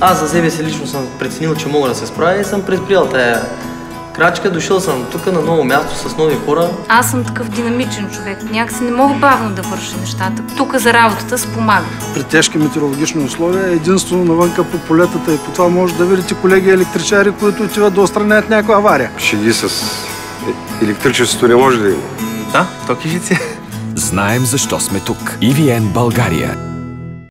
Аз за себе си лично съм преценил, че мога да се справя и съм предприял тая крачка. Дошъл съм тук на ново място с нови хора. Аз съм такъв динамичен човек. Някакси не мога бавно да върша нещата. Тук за работата спомага. При тежки метеорологични условия, е единствено навънка по полетата и по това може да видите колеги електричари, които отиват да отстранят някаква авария. Шеги с е, електричеството не може да има. Да, то кижици. Знаем защо сме тук. EVN България